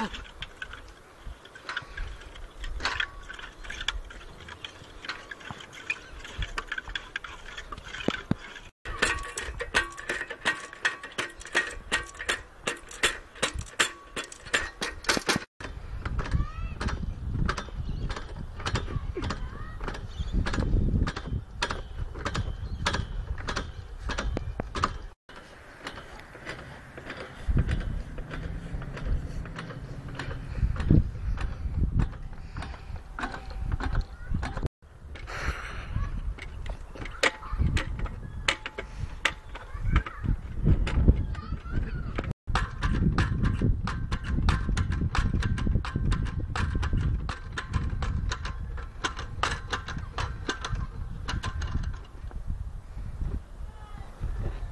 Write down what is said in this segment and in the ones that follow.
Out.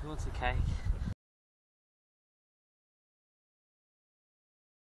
towards the cake.